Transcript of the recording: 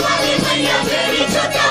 Mama, Mama, Mama, Mama,